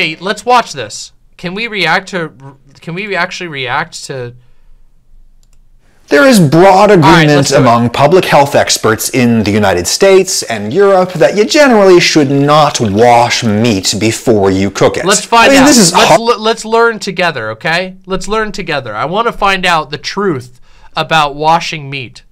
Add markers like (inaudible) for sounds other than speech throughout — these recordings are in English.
Okay, let's watch this. Can we react to? Can we actually react to? There is broad agreement let's do it. among public health experts in the United States and Europe that you generally should not wash meat before you cook it. Let's find I mean, out. This is let's, le- let's learn together, okay? Let's learn together. I want to find out the truth about washing meat.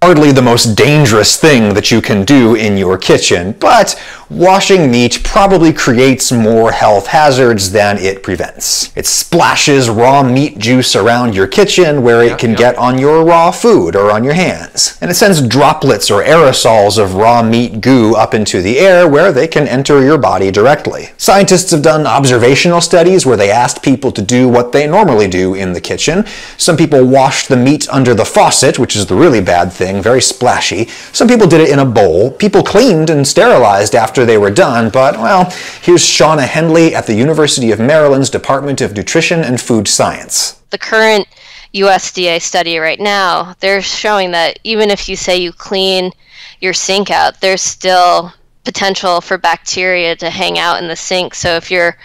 Hardly the most dangerous thing that you can do in your kitchen, but washing meat probably creates more health hazards than it prevents. It splashes raw meat juice around your kitchen where it can yep. get on your raw food or on your hands. And it sends droplets or aerosols of raw meat goo up into the air where they can enter your body directly. Scientists have done observational studies where they asked people to do what they normally do in the kitchen. Some people washed the meat under the faucet, which is the really bad thing, very splashy. Some people did it in a bowl. People cleaned and sterilized after they were done, but well, here's Shauna Henley at the University of Maryland's Department of Nutrition and Food Science. the current USDA study right now, they're showing that even if you say you clean your sink out, there's still potential for bacteria to hang out in the sink. So if you're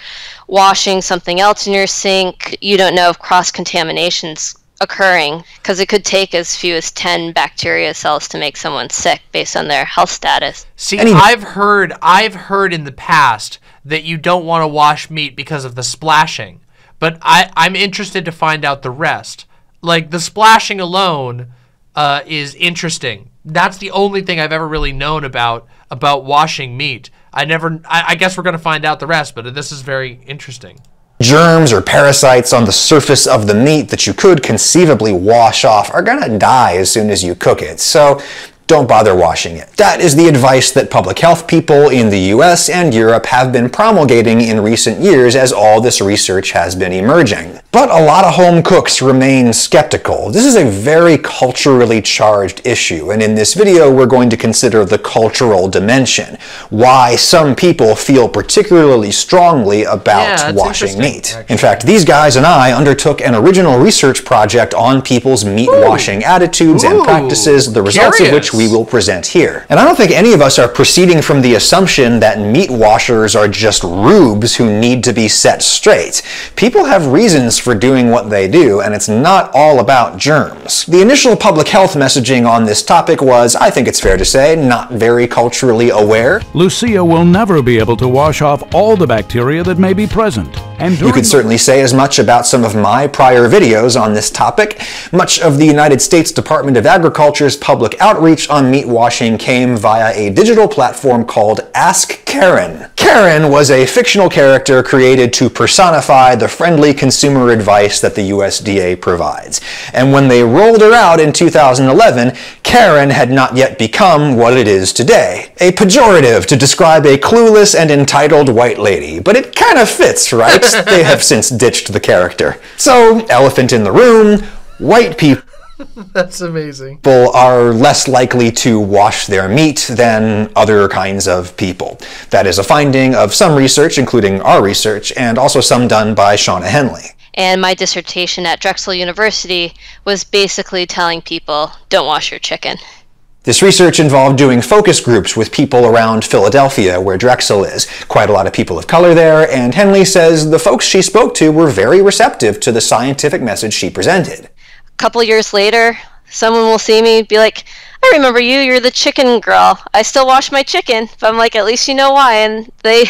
washing something else in your sink, you don't know if cross contamination's occurring because it could take as few as 10 bacteria cells to make someone sick based on their health status. See, Any- I've heard I've heard in the past that you don't want to wash meat because of the splashing. But I, I'm interested to find out the rest. Like the splashing alone uh, is interesting. That's the only thing I've ever really known about about washing meat. I never. I, I guess we're gonna find out the rest, but this is very interesting. Germs or parasites on the surface of the meat that you could conceivably wash off are gonna die as soon as you cook it. So don't bother washing it. That is the advice that public health people in the US and Europe have been promulgating in recent years as all this research has been emerging. But a lot of home cooks remain skeptical. This is a very culturally charged issue, and in this video we're going to consider the cultural dimension. Why some people feel particularly strongly about that's washing meat. actually. In fact, these guys and I undertook an original research project on people's meat washing attitudes and practices, the results of which we will present here. And I don't think any of us are proceeding from the assumption that meat washers are just rubes who need to be set straight. People have reasons for doing what they do, and it's not all about germs. The initial public health messaging on this topic was, I think it's fair to say, not very culturally aware. Lucia will never be able to wash off all the bacteria that may be present. You could certainly say as much about some of my prior videos on this topic. Much of the United States Department of Agriculture's public outreach on meat washing came via a digital platform called Ask Karen. Karen was a fictional character created to personify the friendly consumer advice that the USDA provides. And when they rolled her out in 2011, Karen had not yet become what it is today. A pejorative to describe a clueless and entitled white lady, but it kind of fits, right? They have since ditched the character. So, elephant in the room, white people (laughs) That's amazing. People are less likely to wash their meat than other kinds of people. That is a finding of some research, including our research, and also some done by Shauna Henley. And my dissertation at Drexel University was basically telling people don't wash your chicken. This research involved doing focus groups with people around Philadelphia, where Drexel is. Quite a lot of people of color there, and Henley says the folks she spoke to were very receptive to the scientific message she presented. A couple years later, someone will see me be like, I remember you, you're the chicken girl. I still wash my chicken. But I'm like, at least you know why. And they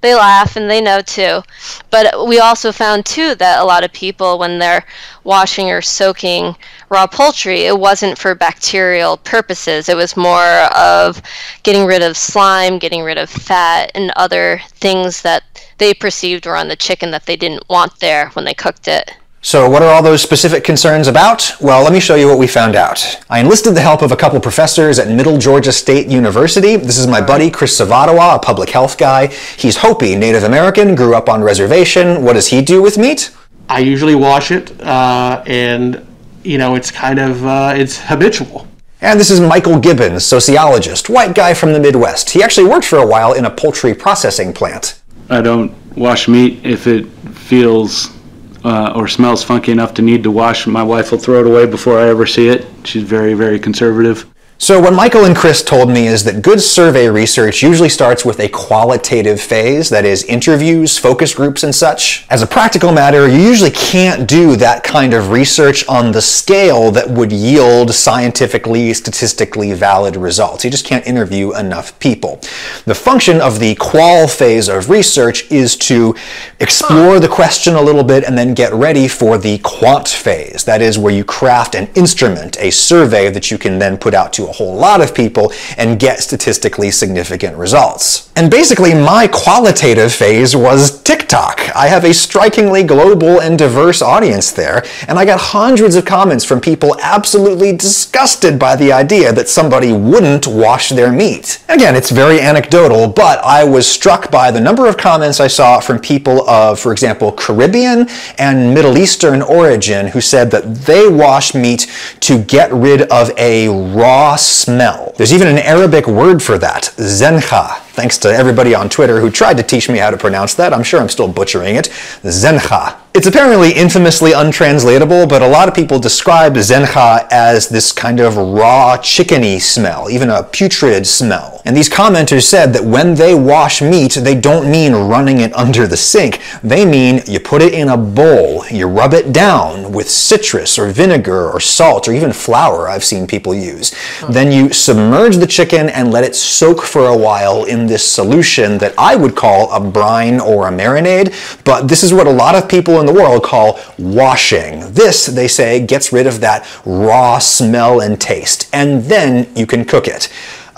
they laugh and they know too. But we also found too that a lot of people when they're washing or soaking raw poultry, it wasn't for bacterial purposes. It was more of getting rid of slime, getting rid of fat and other things that they perceived were on the chicken that they didn't want there when they cooked it. So, what are all those specific concerns about? Well, let me show you what we found out. I enlisted the help of a couple professors at Middle Georgia State University. This is my buddy Chris Savadawa, a public health guy. He's Hopi, Native American, grew up on reservation. What does he do with meat? I usually wash it, uh, and you know it's kind of uh, it's habitual. And this is Michael Gibbons, sociologist, white guy from the Midwest. He actually worked for a while in a poultry processing plant. I don't wash meat if it feels uh, or smells funky enough to need to wash. My wife will throw it away before I ever see it. She's very, very conservative. So what Michael and Chris told me is that good survey research usually starts with a qualitative phase, that is interviews, focus groups and such. As a practical matter, you usually can't do that kind of research on the scale that would yield scientifically, statistically valid results. You just can't interview enough people. The function of the qual phase of research is to explore the question a little bit and then get ready for the quant phase. That is where you craft an instrument, a survey that you can then put out to a whole lot of people and get statistically significant results. And basically, my qualitative phase was TikTok. I have a strikingly global and diverse audience there, and I got hundreds of comments from people absolutely disgusted by the idea that somebody wouldn't wash their meat. Again, it's very anecdotal, but I was struck by the number of comments I saw from people of, for example, Caribbean and Middle Eastern origin who said that they wash meat to get rid of a raw smell. There's even an Arabic word for that, zencha. Thanks to everybody on Twitter who tried to teach me how to pronounce that. I'm sure I'm still butchering it. Zencha. It's apparently infamously untranslatable, but a lot of people describe zencha as this kind of raw chickeny smell, even a putrid smell. And these commenters said that when they wash meat, they don't mean running it under the sink. They mean you put it in a bowl, you rub it down with citrus or vinegar or salt or even flour I've seen people use. Then you submerge the chicken and let it soak for a while in this solution that I would call a brine or a marinade, but this is what a lot of people in the world call washing. This, they say, gets rid of that raw smell and taste, and then you can cook it.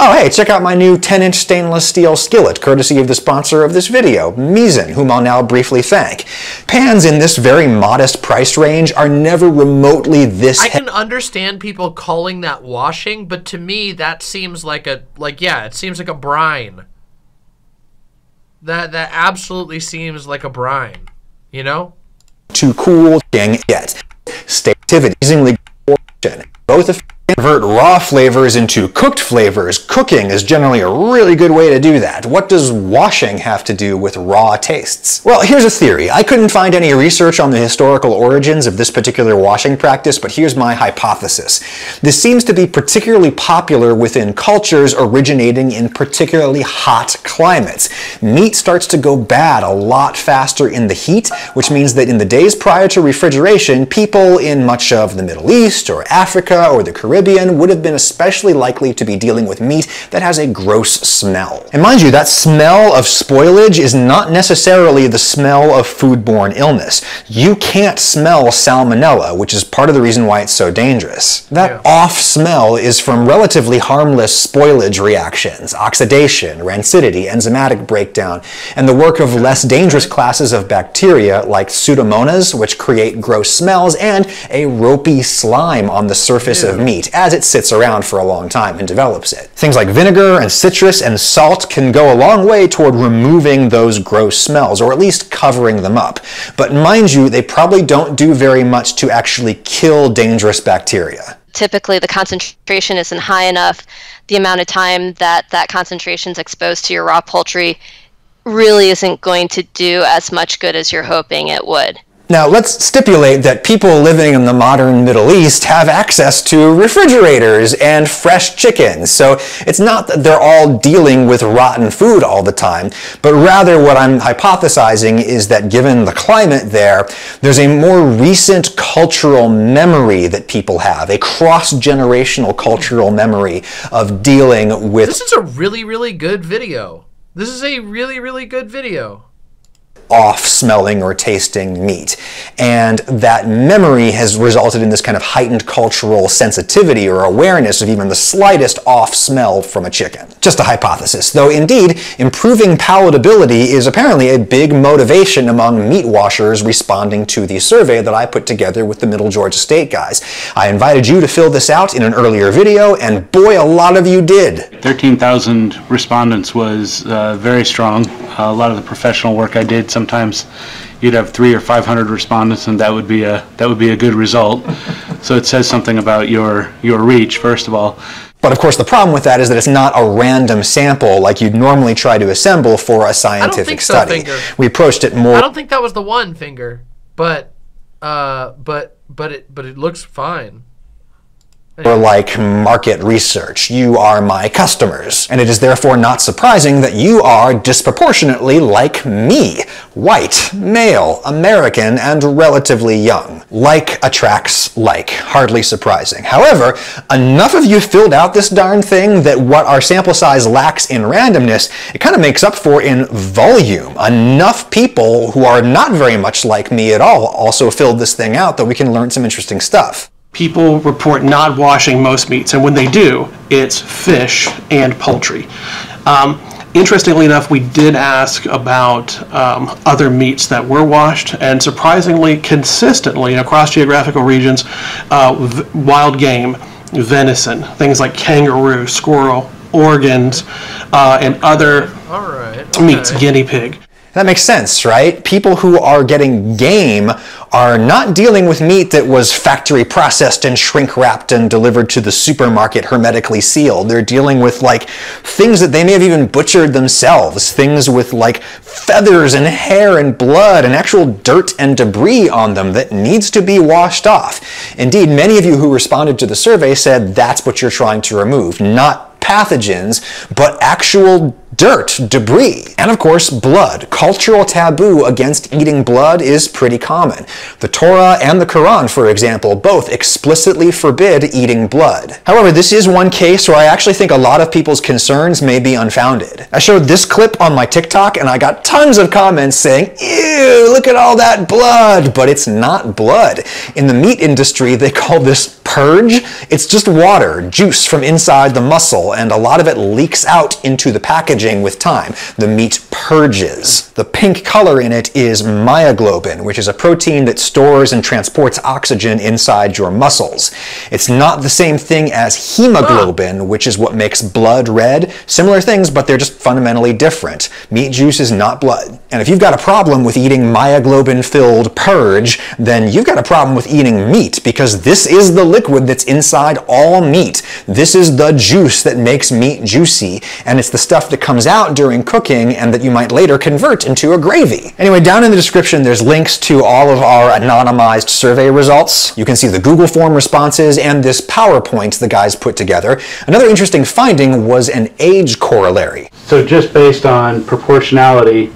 Oh, hey, check out my new 10-inch stainless steel skillet, courtesy of the sponsor of this video, Misen, whom I'll now briefly thank. Pans in this very modest price range are never remotely this I can understand people calling that washing, but to me that seems like a like yeah, it seems like a brine. That that absolutely seems like a brine. You know? Too cool to get. Stay activity, using both convert raw flavors into cooked flavors. Cooking is generally a really good way to do that. What does washing have to do with raw tastes? Well, here's a theory. I couldn't find any research on the historical origins of this particular washing practice, but here's my hypothesis. This seems to be particularly popular within cultures originating in particularly hot climates. Meat starts to go bad a lot faster in the heat, which means that in the days prior to refrigeration, people in much of the Middle East or Africa or the Caribbean Caribbean would have been especially likely to be dealing with meat that has a gross smell. And mind you, that smell of spoilage is not necessarily the smell of foodborne illness. You can't smell salmonella, which is part of the reason why it's so dangerous. That Yeah. off smell is from relatively harmless spoilage reactions, oxidation, rancidity, enzymatic breakdown, and the work of less dangerous classes of bacteria like Pseudomonas, which create gross smells, and a ropey slime on the surface of meat as it sits around for a long time and develops it. Things like vinegar and citrus and salt can go a long way toward removing those gross smells, or at least covering them up. But mind you, they probably don't do very much to actually kill dangerous bacteria. typically the concentration isn't high enough the amount of time that that concentration is exposed to your raw poultry really isn't going to do as much good as you're hoping it would Now, let's stipulate that people living in the modern Middle East have access to refrigerators and fresh chicken. So it's not that they're all dealing with rotten food all the time, but rather what I'm hypothesizing is that given the climate there, there's a more recent cultural memory that people have, a cross-generational cultural memory of dealing with This is a really, really good video. This is a really, really good video. Off smelling or tasting meat. And that memory has resulted in this kind of heightened cultural sensitivity or awareness of even the slightest off smell from a chicken. Just a hypothesis, though indeed, improving palatability is apparently a big motivation among meat washers responding to the survey that I put together with the Middle Georgia State guys. I invited you to fill this out in an earlier video, and boy, a lot of you did. 13,000 respondents was uh, very strong. a lot of the professional work I did, sometimes you'd have three or 500 respondents, and that would be a that would be a good result. (laughs) so it says something about your your reach, first of all. But of course, the problem with that is that it's not a random sample like you'd normally try to assemble for a scientific think so, study. Finger. We approached it more I don't think that was the one finger, but uh, but but it but it looks fine. Or like market research. You are my customers. And it is therefore not surprising that you are disproportionately like me. White, male, American, and relatively young. Like attracts like. Hardly surprising. However, enough of you filled out this darn thing that what our sample size lacks in randomness, it kind of makes up for in volume. Enough people who are not very much like me at all also filled this thing out that we can learn some interesting stuff people report not washing most meats, and when they do, it's fish and poultry. Um, interestingly enough, we did ask about um, other meats that were washed, and surprisingly, consistently across geographical regions, uh, v- wild game, venison, things like kangaroo, squirrel, organs, uh, and other All right. meats, okay. guinea pig. That makes sense, right? People who are getting game are not dealing with meat that was factory processed and shrink wrapped and delivered to the supermarket hermetically sealed. They're dealing with like things that they may have even butchered themselves, things with like feathers and hair and blood and actual dirt and debris on them that needs to be washed off. Indeed, many of you who responded to the survey said that's what you're trying to remove, not pathogens, but actual dirt, debris, and of course blood. Cultural taboo against eating blood is pretty common. The Torah and the Quran, for example, both explicitly forbid eating blood. However, this is one case where I actually think a lot of people's concerns may be unfounded. I showed this clip on my TikTok and I got tons of comments saying, ew, look at all that blood, but it's not blood. In the meat industry, they (laughs) call this purge. It's just water, juice from inside the muscle, and a lot of it leaks out into the packaging with time. The meat purges. The pink color in it is myoglobin, which is a protein that stores and transports oxygen inside your muscles. It's not the same thing as hemoglobin, ah. which is what makes blood red. Similar things, but they're just fundamentally different. Meat juice is not blood. And if you've got a problem with eating myoglobin-filled purge, then you've got a problem with eating meat, because this is the liquid that's inside all meat. This is the juice that makes meat juicy, and it's the stuff that comes out during cooking and that you might later convert into a gravy. Anyway, down in the description there's links to all of our anonymized survey results. You can see the Google form responses and this PowerPoint the guys put together. Another interesting finding was an age corollary. So just based on proportionality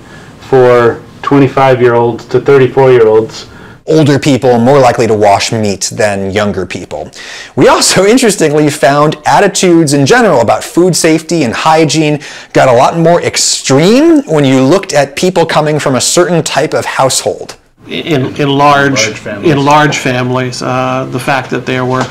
for 25 year olds to 34 year olds, older people more likely to wash meat than younger people. We also (laughs) interestingly found attitudes in general about food safety and hygiene got a lot more extreme when you looked at people coming from a certain type of household. in, in large, Large families. in large families, uh, the fact that there were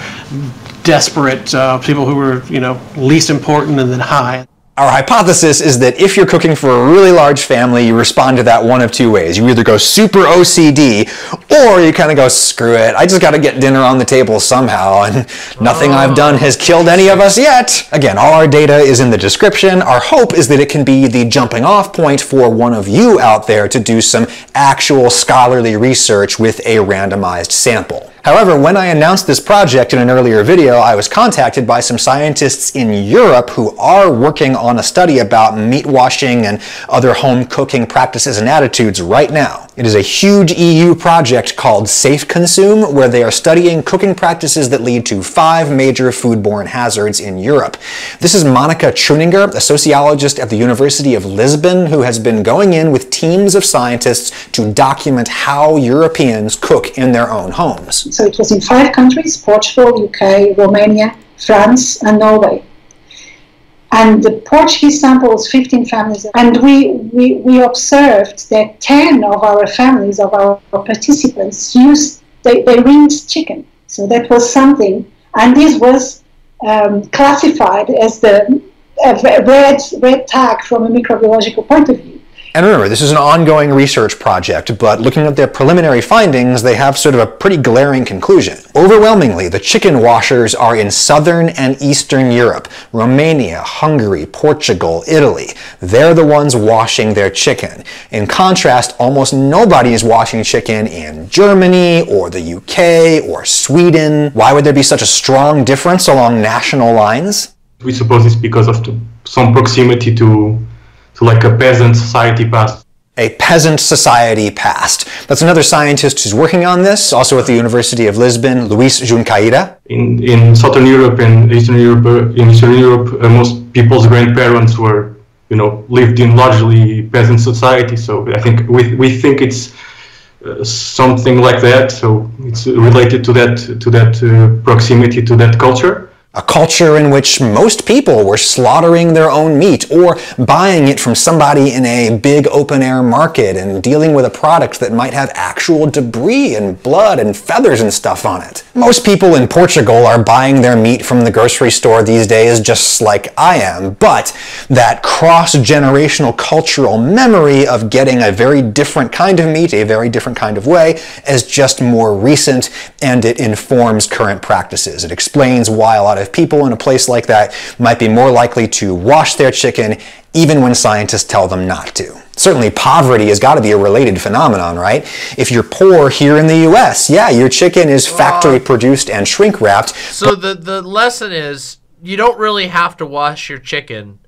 desperate uh, people who were, you know, least important and then high. Our hypothesis is that if you're cooking for a really large family, you respond to that one of two ways. You either go super OCD, or you kind of go, screw it, I just got to get dinner on the table somehow, and (laughs) nothing I've oh. done has killed any of us yet. Again, all our data is in the description. Our hope is that it can be the jumping off point for one of you out there to do some actual scholarly research with a randomized sample. However, when I announced this project in an earlier video, I was contacted by some scientists in Europe who are working on a study about meat washing and other home cooking practices and attitudes right now. It is a huge EU project called SafeConsume, where they are studying cooking practices that lead to five major foodborne hazards in Europe. This is Monica Truninger, a sociologist at the University of Lisbon, who has been going in with teams of scientists to document how Europeans cook in their own homes. So it was in five countries Portugal, UK, Romania, France, and Norway. And the Portuguese sample was 15 families. And we, we, we observed that 10 of our families, of our participants, used, they, they rinsed chicken. So that was something. And this was um, classified as the red, red tag from a microbiological point of view. And remember, this is an ongoing research project, but looking at their preliminary findings, they have sort of a pretty glaring conclusion. Overwhelmingly, the chicken washers are in southern and eastern Europe, Romania, Hungary, Portugal, Italy. They're the ones washing their chicken. In contrast, almost nobody is washing chicken in Germany or the UK or Sweden. Why would there be such a strong difference along national lines? We suppose it's because of some proximity to like a peasant society past. a peasant society past. That's another scientist who's working on this, also at the University of Lisbon, Luis Junqueira. In, in Southern Europe and Eastern Europe, uh, in Eastern Europe, uh, most people's grandparents were, you know, lived in largely peasant society. So I think we, we think it's uh, something like that. So it's related to that to that uh, proximity to that culture a culture in which most people were slaughtering their own meat or buying it from somebody in a big open air market and dealing with a product that might have actual debris and blood and feathers and stuff on it. Most people in Portugal are buying their meat from the grocery store these days just like I am, but that cross-generational cultural memory of getting a very different kind of meat, a very different kind of way, is just more recent and it informs current practices. It explains why a lot of of people in a place like that might be more likely to wash their chicken even when scientists tell them not to. Certainly poverty has got to be a related phenomenon, right? If you're poor here in the US, yeah, your chicken is factory produced and shrink wrapped. So the, the lesson is you don't really have to wash your chicken.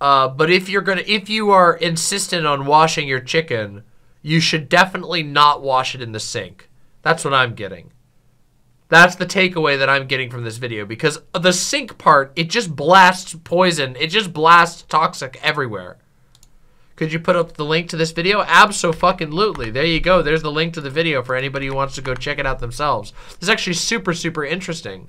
Uh, but if you're gonna if you are insistent on washing your chicken, you should definitely not wash it in the sink. That's what I'm getting. That's the takeaway that I'm getting from this video because the sink part, it just blasts poison. It just blasts toxic everywhere. Could you put up the link to this video? Absolutely. There you go. There's the link to the video for anybody who wants to go check it out themselves. Is actually super, super interesting.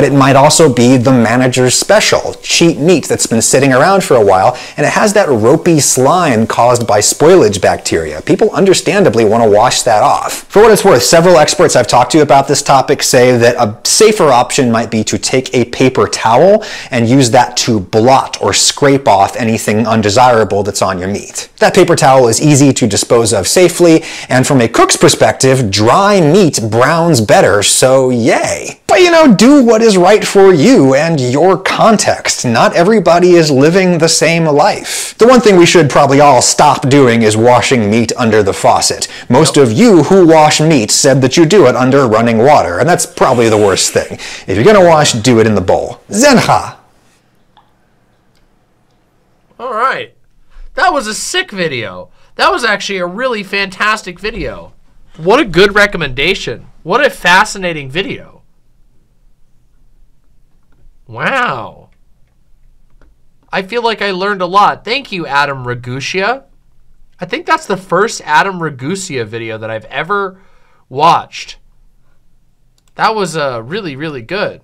But it might also be the manager's special, cheap meat that's been sitting around for a while, and it has that ropey slime caused by spoilage bacteria. People understandably want to wash that off. For what it's worth, several experts I've talked to about this topic say that a safer option might be to take a paper towel and use that to blot or scrape off anything undesirable that's on your meat. That paper towel is easy to dispose of safely, and from a cook's perspective, dry meat browns better, so yay. But you know, do what is right for you and your context. Not everybody is living the same life. The one thing we should probably all stop doing is washing meat under the faucet. Most of you who wash meat said that you do it under running water, and that's probably the worst thing. If you're gonna wash, do it in the bowl. Zenha! Alright. That was a sick video. That was actually a really fantastic video. What a good recommendation. What a fascinating video. Wow. I feel like I learned a lot. Thank you, Adam Ragusea. I think that's the first Adam Ragusea video that I've ever watched. That was uh, really, really good.